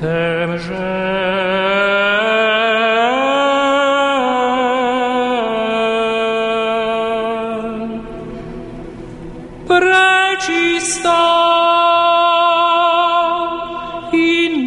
Terme jeune Precisto in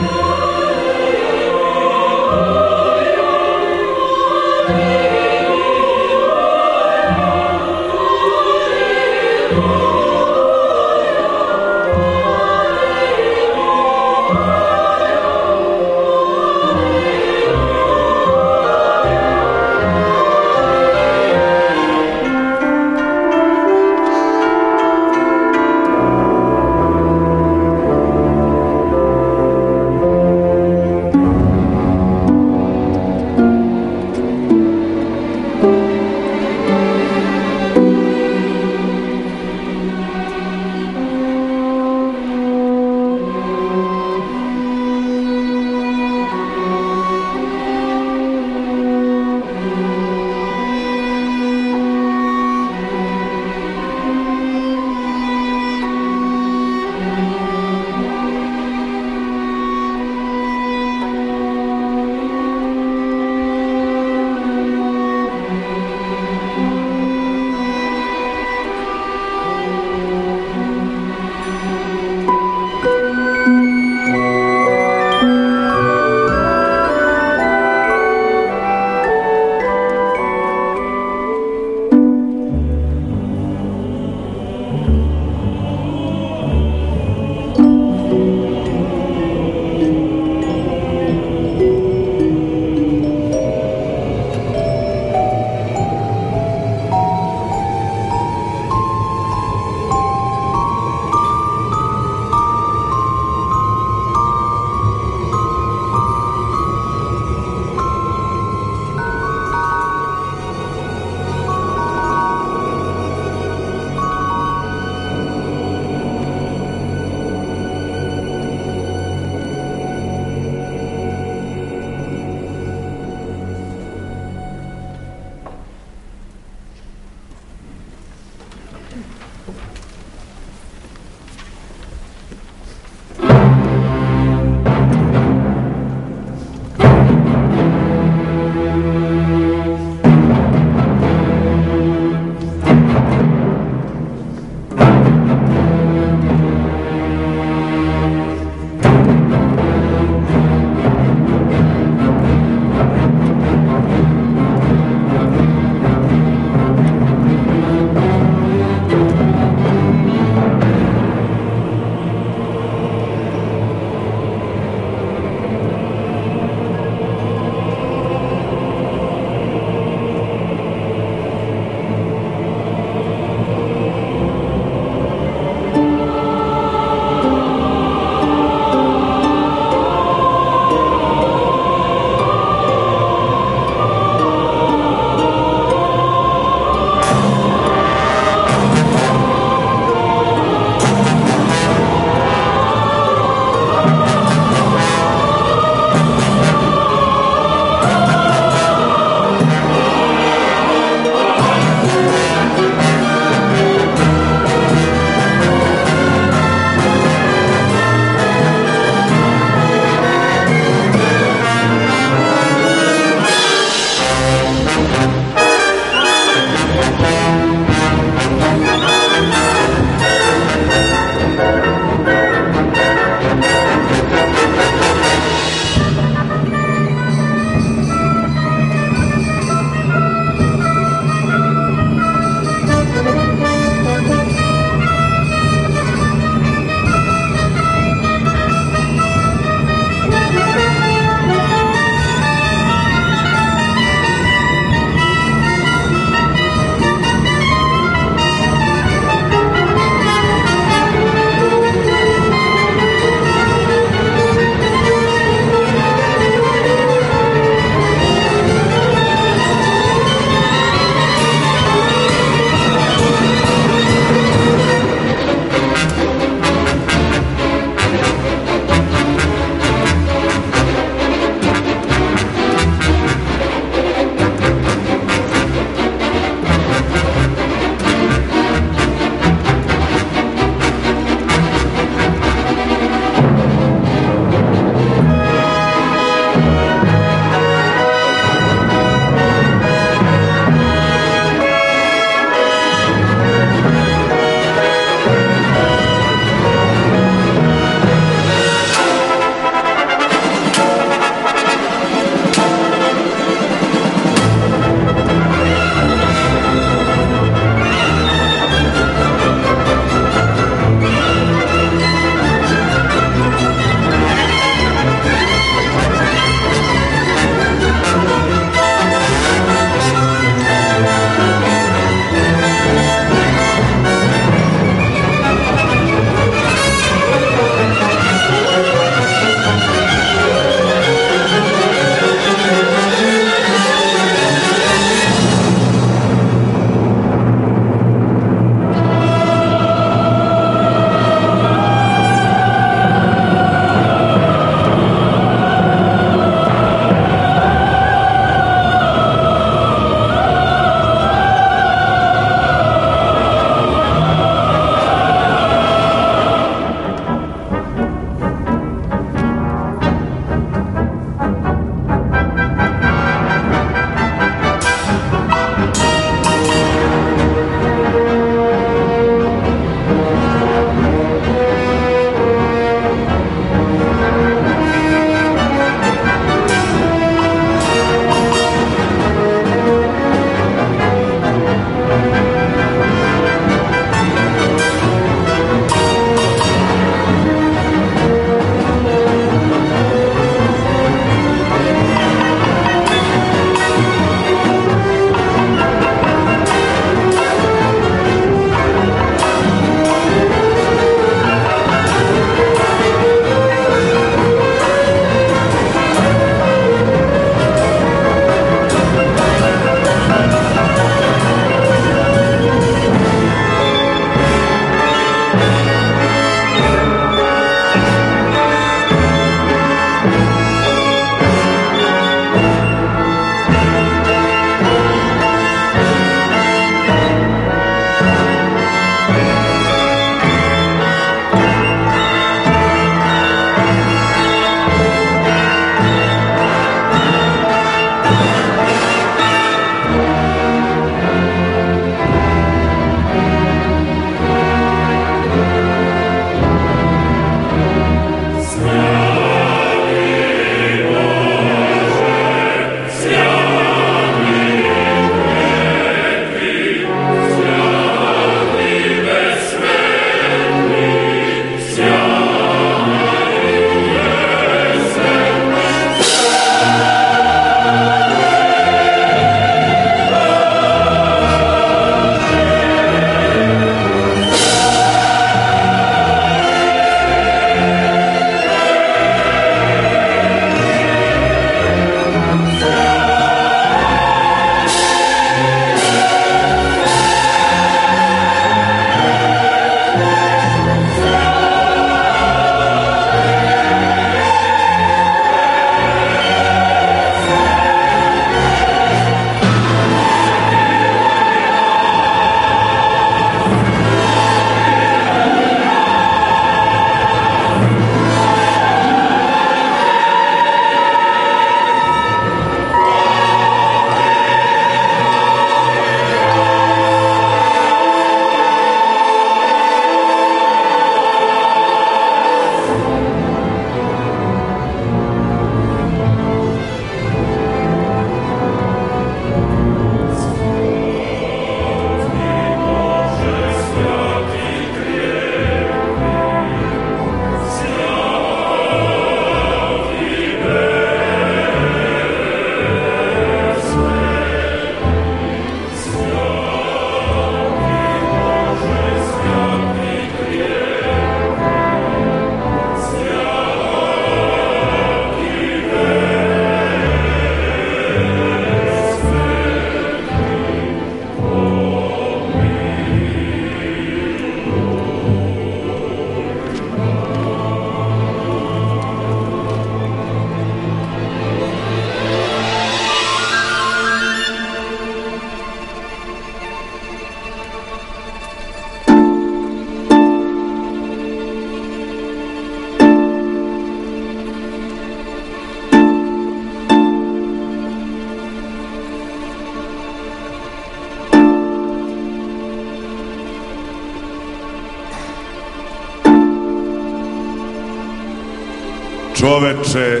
Čoveče,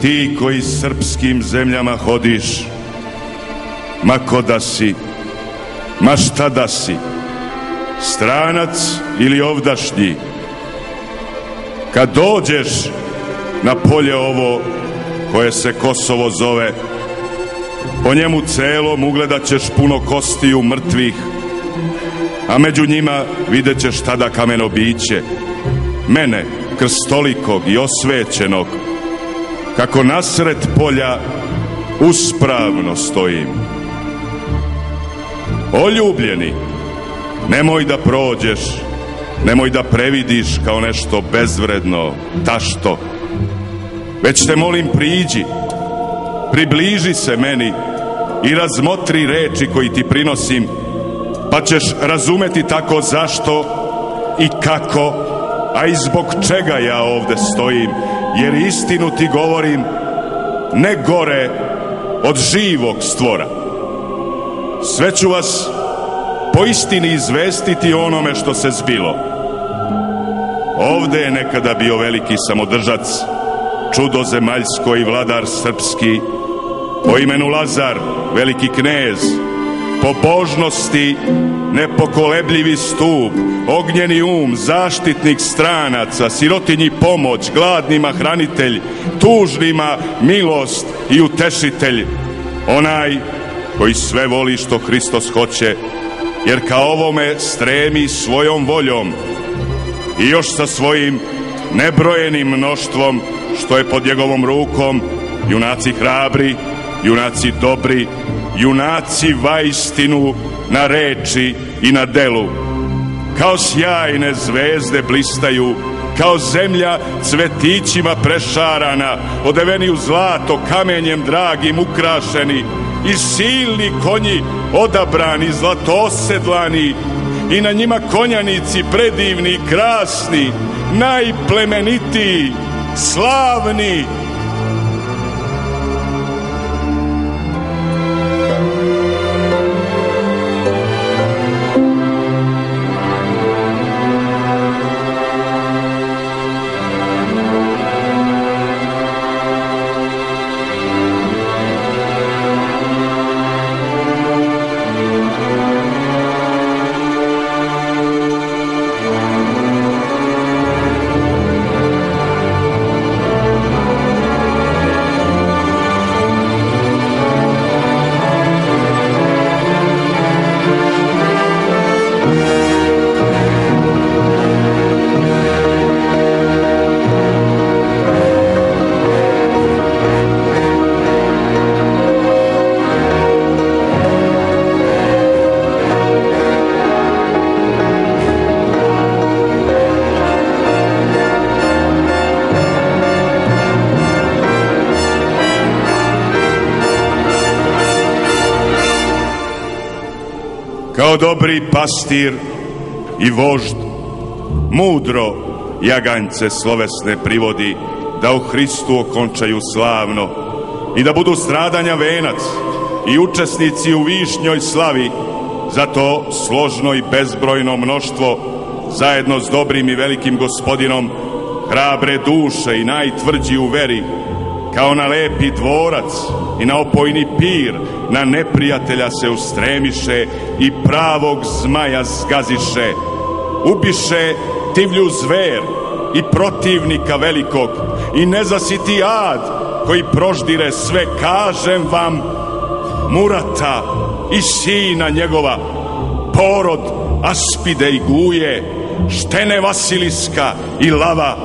ti koji srpskim zemljama hodiš, ma ko da si, ma šta da si, stranac ili ovdašnji, kad dođeš na polje ovo koje se Kosovo zove, po njemu celom ugledat ćeš puno kostiju mrtvih, a među njima vidjet ćeš tada kameno biće, mene, krstolikog i osvećenog, kako nasred polja uspravno stojim. Oljubljeni, nemoj da prođeš, nemoj da previdiš kao nešto bezvredno, tašto, već te molim priđi, približi se meni i razmotri reči koji ti prinosim, pa ćeš razumeti tako zašto i kako, a i zbog čega ja ovde stojim, jer istinu ti govorim ne gore od živog stvora. Sve ću vas po istini izvestiti onome što se zbilo. Ovde je nekada bio veliki samodržac, čudo zemaljsko i vladar srpski, po imenu Lazar, veliki knez, po božnosti nepokolebljivi stup, ognjeni um, zaštitnik stranaca, sirotinji pomoć, gladnima hranitelj, tužnima milost i utešitelj, onaj koji sve voli što Hristos hoće, jer ka ovome stremi svojom voljom i još sa svojim nebrojenim mnoštvom što je pod njegovom rukom, junaci hrabri, junaci dobri, junaci vajstinu na reči i na delu. Kao sjajne zvezde blistaju, kao zemlja cvetićima prešarana, odeveni u zlato, kamenjem dragim ukrašeni, i silni konji odabrani, zlatosedlani, i na njima konjanici predivni, krasni, najplemenitiji, slavni, dobri pastir i vožd, mudro jaganjce slovesne privodi, da u Hristu okončaju slavno i da budu stradanja venac i učesnici u višnjoj slavi, zato složno i bezbrojno mnoštvo, zajedno s dobrim i velikim gospodinom, hrabre duše i najtvrđi u veri, kao na lepi dvorac i na opojni pir, na neprijatelja se ustremiše i pravog zmaja zgaziše, ubiše divlju zver i protivnika velikog i ne zasiti ad koji proždire sve, kažem vam, Murata i sina njegova, porod Aspide i Guje, Štene Vasiliska i Lava,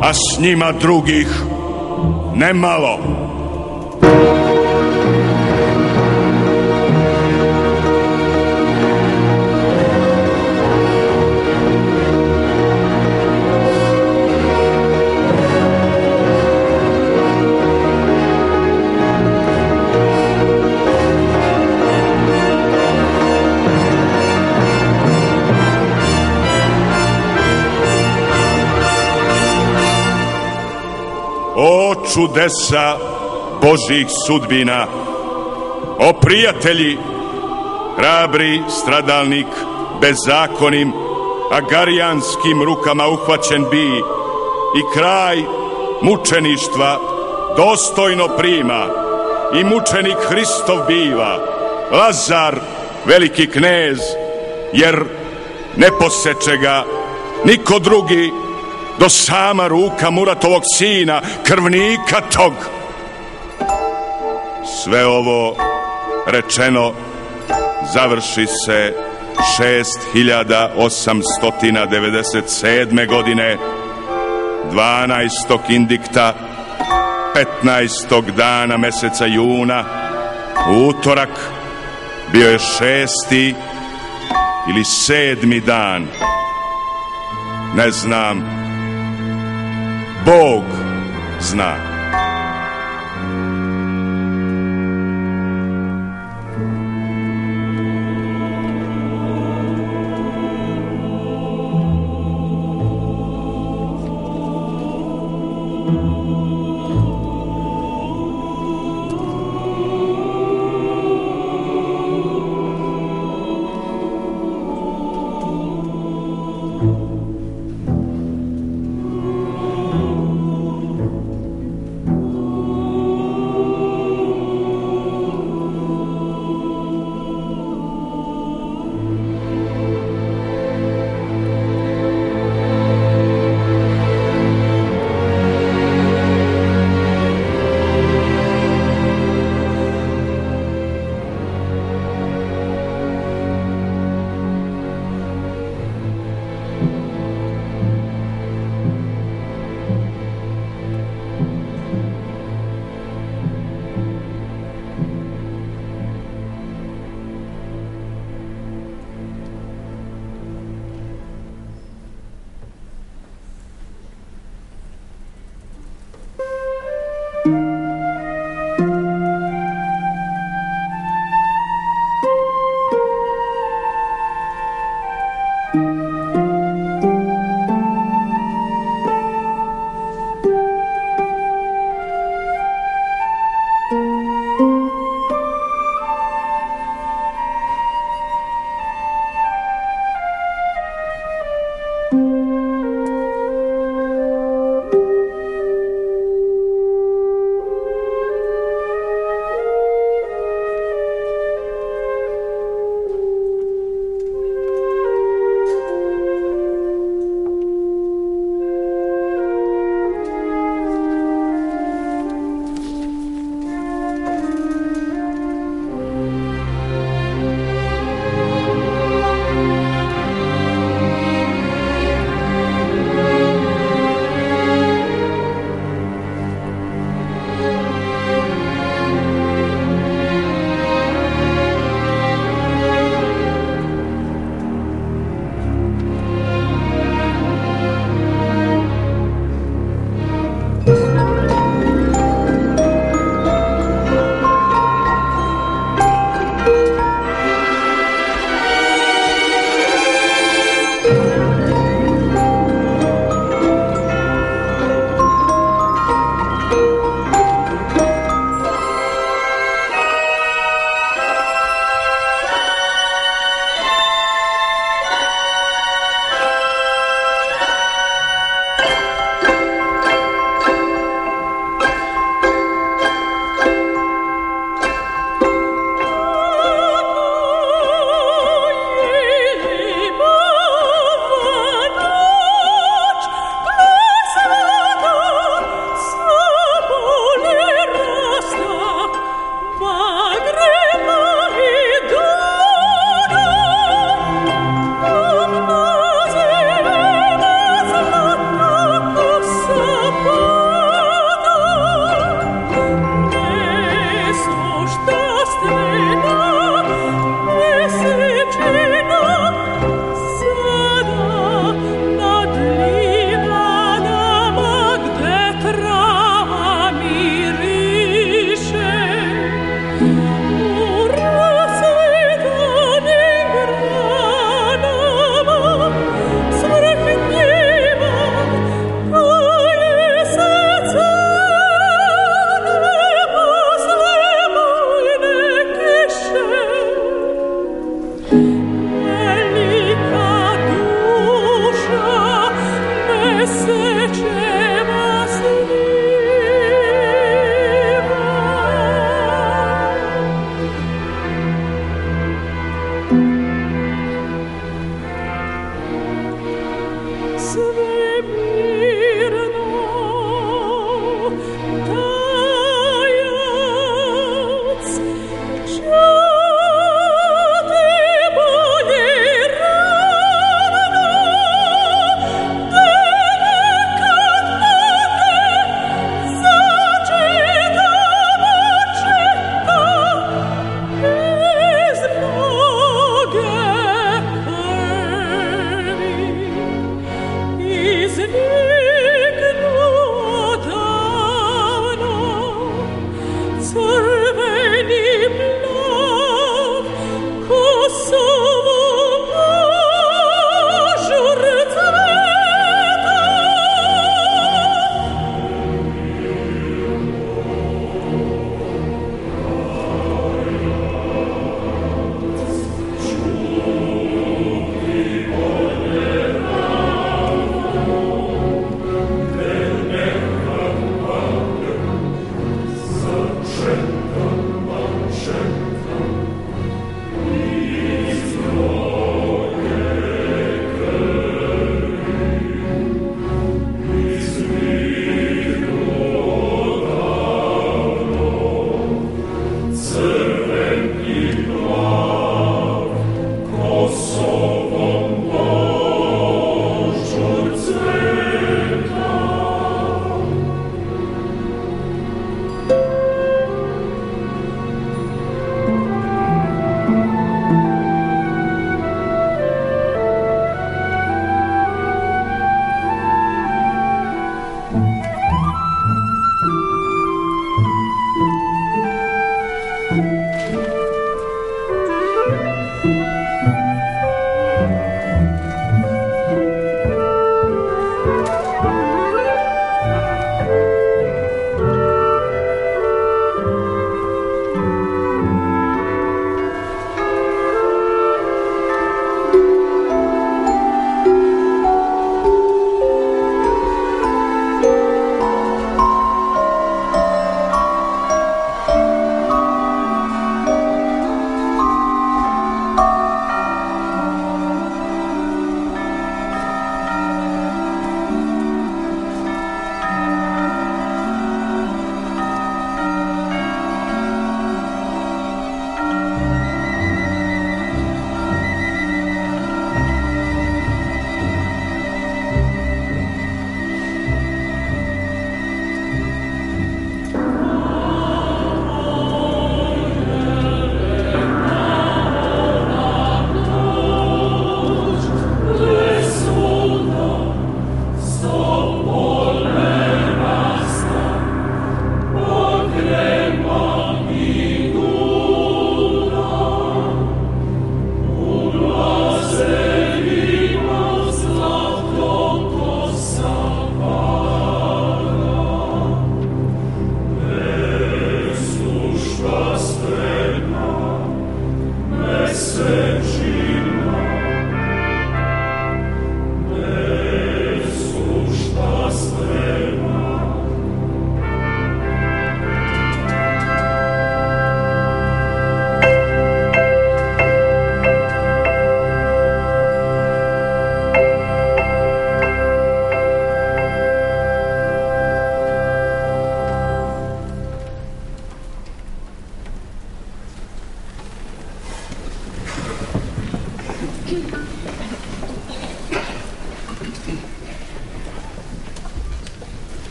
a s njima drugih nemalo. Čudesa Božih sudbina, o prijatelji, hrabri stradalnik, bezakonim, agarijanskim rukama uhvaćen bi, i kraj mučeništva dostojno prima i mučenik Hristov biva, Lazar, veliki knez, jer ne poseče ga niko drugi do sama ruka Muratovog sina, krvnika tog. Sve ovo rečeno završi se 6897. godine 12. indikta 15. dana meseca juna utorak bio je šesti ili sedmi dan ne znam Bog zna